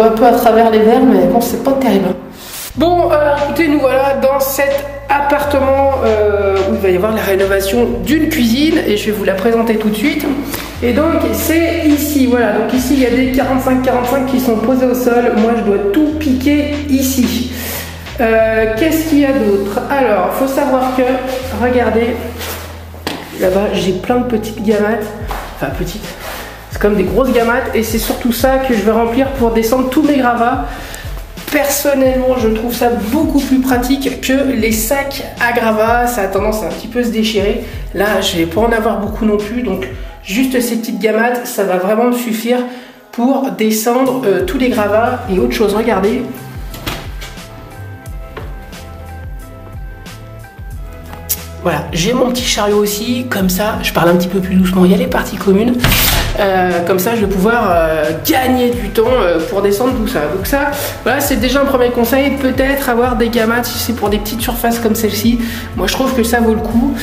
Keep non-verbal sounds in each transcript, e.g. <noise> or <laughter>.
Un peu à travers les verres, mais bon, c'est pas terrible. Bon, euh, écoutez, nous voilà dans cet appartement euh, où il va y avoir la rénovation d'une cuisine et je vais vous la présenter tout de suite. Et donc, c'est ici, voilà. Donc, ici, il y a des 45-45 qui sont posés au sol. Moi, je dois tout piquer ici. Euh, Qu'est-ce qu'il y a d'autre? Alors, faut savoir que, regardez, là-bas, j'ai plein de petites gamates. Enfin, petites. Comme des grosses gamates et c'est surtout ça que je vais remplir pour descendre tous mes gravats. Personnellement, je trouve ça beaucoup plus pratique que les sacs à gravats. Ça a tendance à un petit peu se déchirer. Là, je vais pas en avoir beaucoup non plus. Donc, juste ces petites gamates, ça va vraiment me suffire pour descendre euh, tous les gravats. Et autre chose, regardez. Voilà, j'ai mon petit chariot aussi, comme ça, je parle un petit peu plus doucement, il y a les parties communes, euh, comme ça je vais pouvoir euh, gagner du temps euh, pour descendre tout ça. Donc ça, voilà, c'est déjà un premier conseil, peut-être avoir des gamates si c'est pour des petites surfaces comme celle-ci, moi je trouve que ça vaut le coup,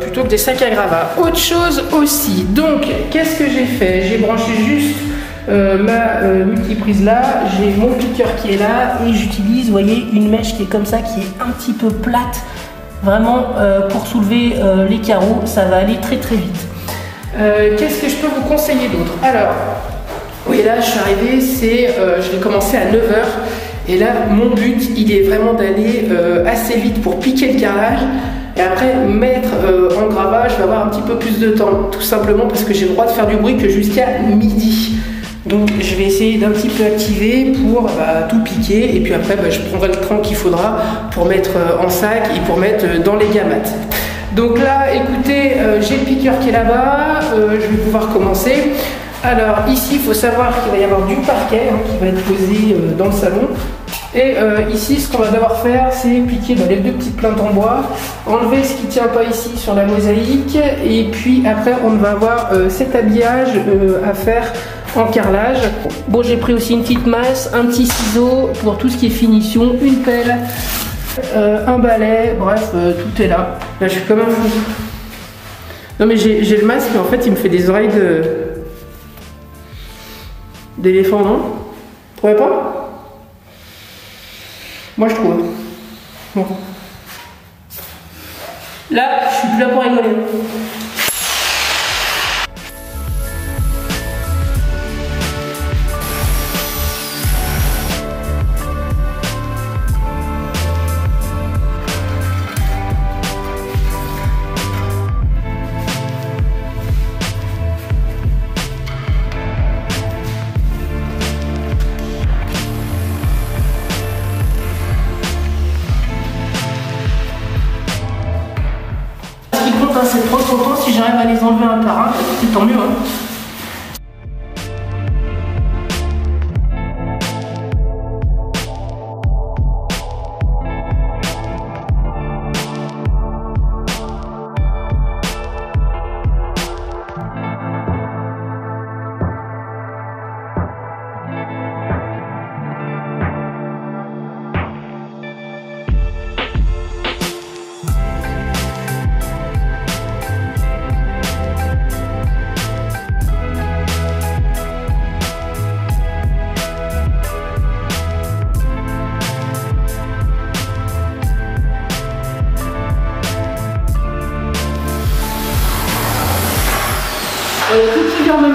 plutôt que des sacs à gravats. Autre chose aussi, donc qu'est-ce que j'ai fait? J'ai branché juste ma multiprise là, j'ai mon piqueur qui est là et j'utilise, vous voyez, une mèche qui est comme ça, qui est un petit peu plate Vraiment, pour soulever les carreaux, ça va aller très très vite. Euh, qu'est-ce que je peux vous conseiller d'autre? Alors, oui, là, je suis arrivée, c'est, je vais commencer à 9h. Et là, mon but, il est vraiment d'aller assez vite pour piquer le carrelage. Et après, mettre en gravage, je vais avoir un petit peu plus de temps. Tout simplement parce que j'ai le droit de faire du bruit que jusqu'à midi. Donc je vais essayer d'un petit peu activer pour bah, tout piquer et puis après bah, je prendrai le train qu'il faudra pour mettre euh, en sac et pour mettre euh, dans les gamates. <laughs> Donc là, écoutez, euh, j'ai le piqueur qui est là-bas, je vais pouvoir commencer. Alors ici, il faut savoir qu'il va y avoir du parquet hein, qui va être posé dans le salon. Et ici, ce qu'on va devoir faire, c'est piquer bah, les deux petites plantes en bois, enlever ce qui ne tient pas ici sur la mosaïque, et puis après, on va avoir cet habillage à faire en carrelage. Bon, j'ai pris aussi une petite masse, un petit ciseau pour tout ce qui est finition, une pelle, euh, un balai, bref, euh, tout est là. Là, je suis comme un fou. Non, mais j'ai le masque, en fait, il me fait des oreilles de. d'éléphant, non? Vous trouvez pas? Moi, je trouve. Bon. Là, je suis plus là pour rigoler. Les enlever un par un, tant mieux. Hein.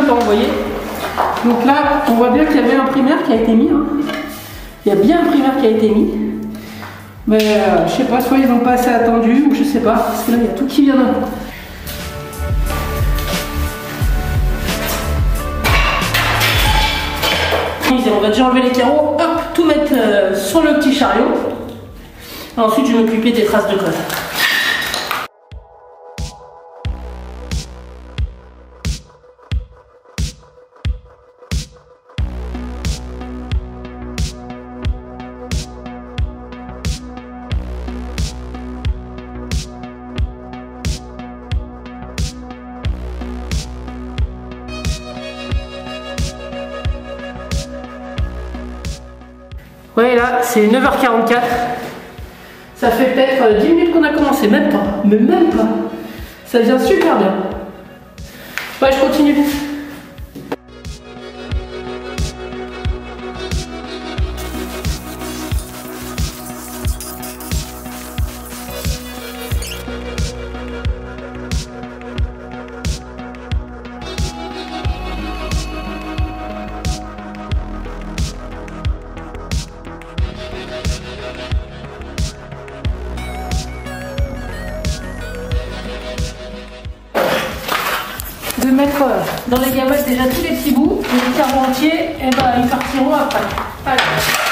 Tout qui vient en même temps, vous voyez Donc là, on voit bien qu'il y avait un primaire qui a été mis. Hein. Il y a bien un primaire qui a été mis. Mais euh, je sais pas, soit ils n'ont pas assez attendu, ou je sais pas, parce que là, il y a tout qui vient d'un. On va déjà enlever les carreaux, hop, tout mettre euh, sur le petit chariot. Ensuite, je vais m'occuper des traces de colle. C'est 9h44. Ça fait peut-être 10 euh, minutes qu'on a commencé, même pas. Mais même pas. Ça vient super bien. Je continue. Mettre dans les gamelles déjà tous les petits bouts. Les carreaux entiers, et ben, ils partiront après.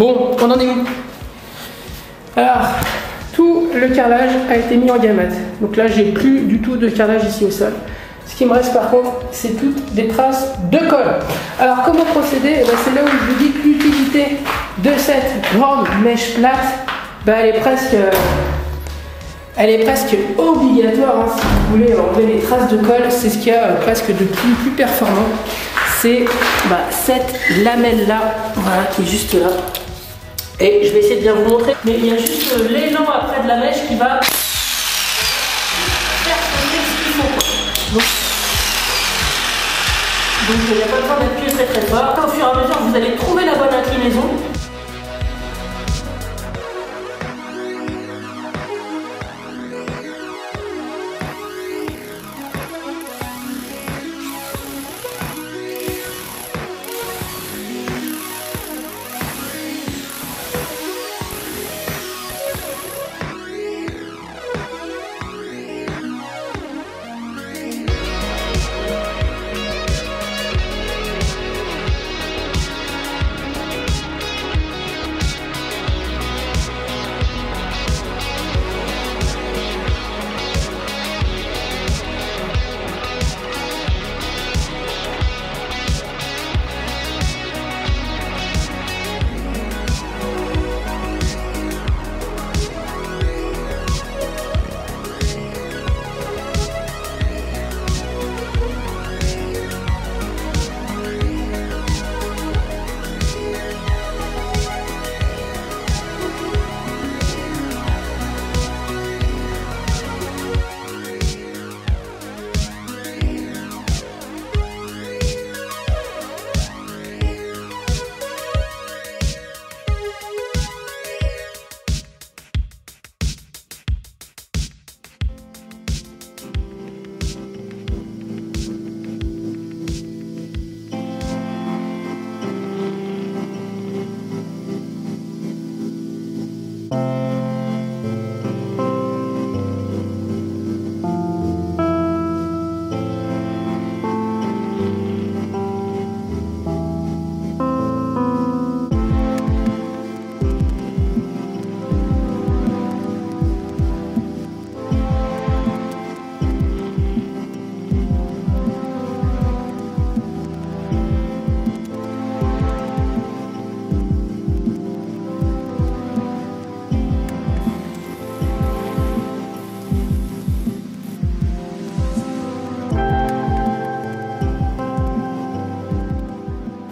Bon, on en est où? Alors, tout le carrelage a été mis en gamate. Donc là, j'ai plus du tout de carrelage ici au sol. Ce qui me reste par contre, c'est toutes des traces de colle. Alors, comment procéder? Eh ben, C'est là où je vous dis que l'utilité de cette grande mèche plate, ben, elle est presque... obligatoire hein, si vous voulez enlever les traces de colle. C'est ce qu'il y a euh, presque de plus, plus performant. C'est bah, cette lamelle là, voilà, qui est juste là. Et je vais essayer de bien vous montrer. Mais il y a juste euh, l'élan après de la mèche qui va faire ce qu'il faut. Donc, il n'y a pas besoin d'appuyer très très fort. Au fur et à mesure, vous allez trouver la bonne inclinaison.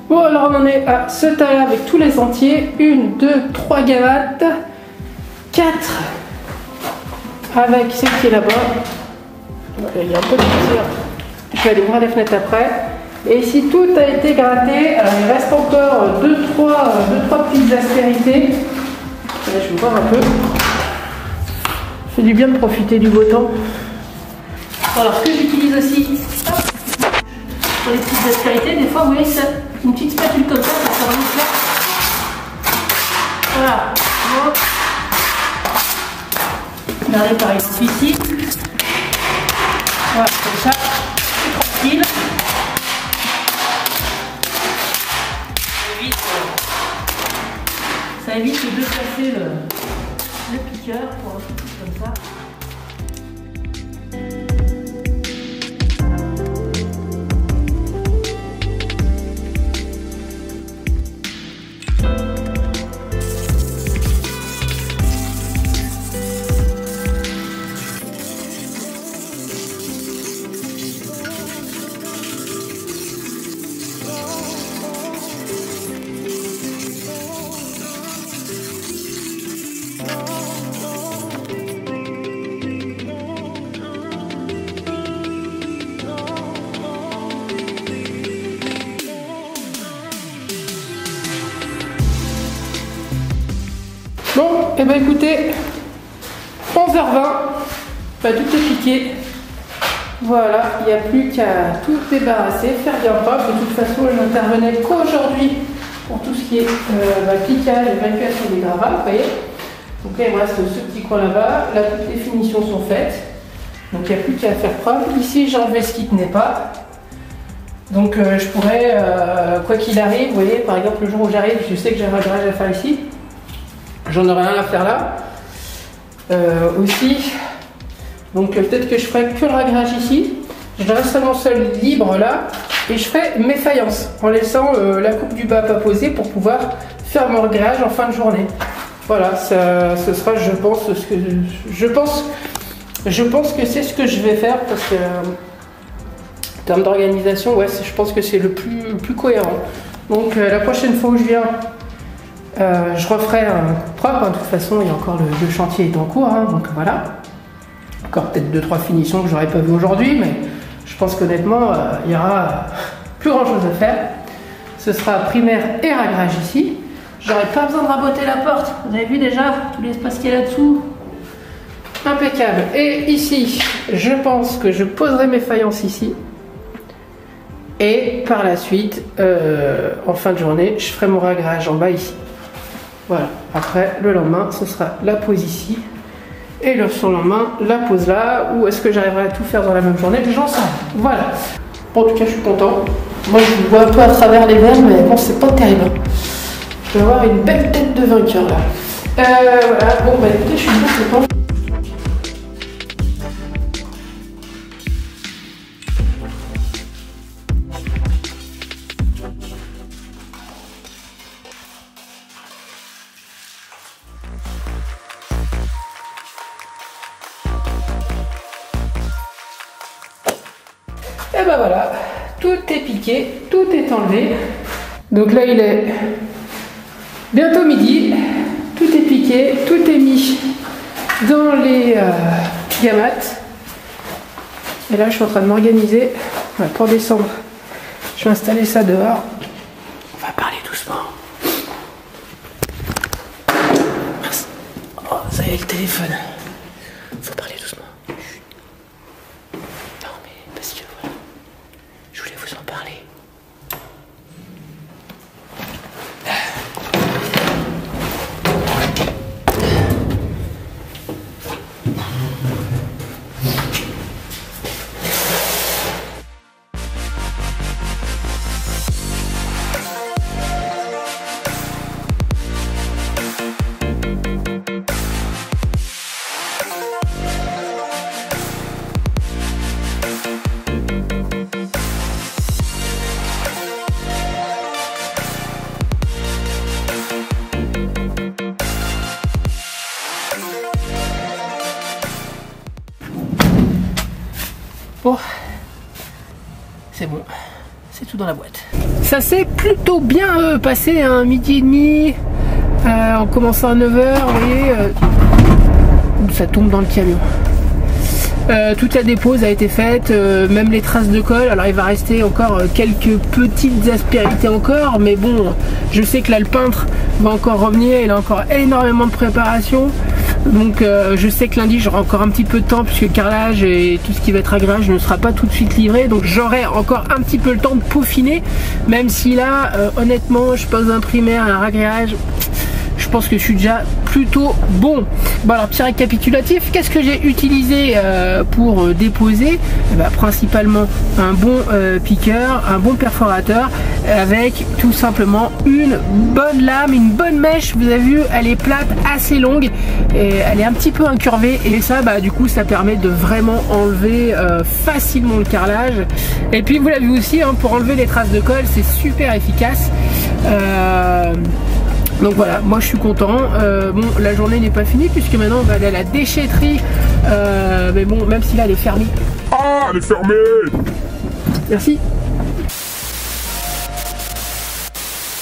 Bon, alors on en est à ce tas-là avec tous les sentiers. Une, deux, trois gavates. Quatre avec celle qui est là-bas. Il y a un peu de poussière. Je vais aller ouvrir les fenêtres après. Et ici, tout a été gratté. Alors, il reste encore deux, trois, deux, trois petites aspérités. je vais voir un peu. Fait du bien de profiter du beau temps. Alors, ce que j'utilise aussi, pour les petites aspérités, des fois, vous voyez, ça, une petite spatule comme ça, ça sert à Voilà. Regardez par exemple ici. Voilà, comme ça, tranquille. Ça évite, ça évite de casser le, le piqueur pour comme ça. Écoutez, 11h20, bah, tout est piqué. Voilà, il n'y a plus qu'à tout débarrasser, faire bien propre. De toute façon, je n'intervenais qu'aujourd'hui pour tout ce qui est euh, bah, piquage, évacuation des gravats, vous voyez. Donc là, il me reste ce petit coin là-bas. Là, toutes les finitions sont faites. Donc il n'y a plus qu'à faire propre. Ici, j'ai enlevé ce qui ne tenait pas. Donc euh, je pourrais, euh, quoi qu'il arrive, vous voyez, par exemple, le jour où j'arrive, je sais que j'ai un à faire ici. J'en aurai rien à faire là. aussi, donc peut-être que je ferai que le réglage ici. Je reste mon sol libre là et je ferai mes faïences en laissant euh, la coupe du bas pas posée pour pouvoir faire mon réglage en fin de journée. Voilà, ça, ce sera, je pense, ce que je pense, je pense que c'est ce que je vais faire parce que en termes d'organisation, ouais, je pense que c'est le plus, plus cohérent. Donc euh, la prochaine fois où je viens, euh, je referai un propre. Hein. de toute façon, il y a encore le, chantier est en cours, hein. donc voilà. Encore peut-être deux trois finitions que j'aurais pas vu aujourd'hui, mais je pense qu'honnêtement, euh, il y aura <laughs> plus grand chose à faire. Ce sera primaire et ragrage ici. J'aurais pas besoin de raboter la porte. Vous avez vu déjà tout l'espace qu'il y a là-dessous? Impeccable. Et ici, je pense que je poserai mes faïences ici. Et par la suite, euh, en fin de journée, je ferai mon ragrage en bas ici. Voilà. Après, le lendemain, ce sera la pose ici et le surlendemain, la pose là, ou est-ce que j'arriverai à tout faire dans la même journée? J'en sais Voilà. en tout cas, je suis content. Moi, je vois un peu à travers les verres, mais bon, c'est pas terrible. Je vais avoir une belle tête de vainqueur là. Euh, voilà, bon, bah écoutez, je suis bien content. Tout est piqué, tout est enlevé. Donc là, il est bientôt midi. Tout est piqué, tout est mis dans les euh, gamates. Et là, je suis en train de m'organiser pour décembre. Je vais installer ça dehors. On va parler doucement. Oh, ça y est, le téléphone. C'est bon, c'est tout dans la boîte. Ça s'est plutôt bien euh, passé, un hein, midi et demi, euh, en commençant à 9h, vous voyez, euh, ça tombe dans le camion. toute la dépose a été faite, même les traces de colle. Alors il va rester encore quelques petites aspérités encore, mais bon, je sais que là le peintre va encore revenir, il a encore énormément de préparation. Donc euh, je sais que lundi j'aurai encore un petit peu de temps puisque carrelage et tout ce qui va être agréage ne sera pas tout de suite livré. Donc j'aurai encore un petit peu le temps de peaufiner. Même si là euh, honnêtement je pose un primaire, un agréage je pense que je suis déjà plutôt bon. Bon alors petit récapitulatif, qu'est-ce que j'ai utilisé euh, pour euh, déposer? Eh ben, Principalement un bon euh, piqueur, un bon perforateur avec tout simplement une bonne lame, une bonne mèche. Vous avez vu, elle est plate, assez longue et elle est un petit peu incurvée et ça bah du coup ça permet de vraiment enlever facilement le carrelage. Et puis vous l'avez vu aussi, hein, pour enlever les traces de colle, c'est super efficace. Donc voilà, moi je suis content. Euh, bon, la journée n'est pas finie puisque maintenant on va aller à la déchetterie. Euh, mais bon, même si là elle est fermée. Ah, elle est fermée Merci.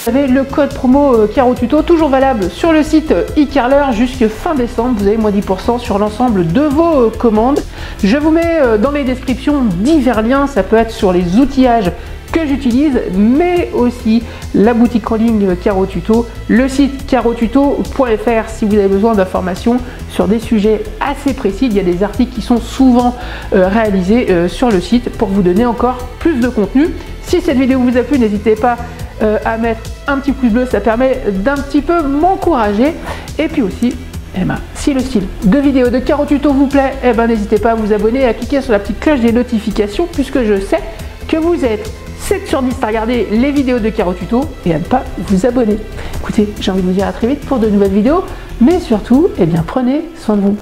Vous avez le code promo euh, Caro Tuto, toujours valable sur le site e-carler jusque fin décembre. Vous avez moins 10% sur l'ensemble de vos commandes. Je vous mets dans les descriptions divers liens. Ça peut être sur les outillages que j'utilise, mais aussi la boutique ligne Caro Tuto, le site carotuto.fr si vous avez besoin d'informations sur des sujets assez précis. Il y a des articles qui sont souvent euh, réalisés euh, sur le site pour vous donner encore plus de contenu. Si cette vidéo vous a plu, n'hésitez pas euh, à mettre un petit pouce bleu, ça permet d'un petit peu m'encourager. Et puis aussi, eh ben, si le style de vidéo de Caro Tuto vous plaît, eh ben, n'hésitez pas à vous abonner et à cliquer sur la petite cloche des notifications puisque je sais que vous êtes 7 sur 10 à regarder les vidéos de Caro Tuto et à ne pas vous abonner. Écoutez, j'ai envie de vous dire à très vite pour de nouvelles vidéos, mais surtout, eh bien, prenez soin de vous.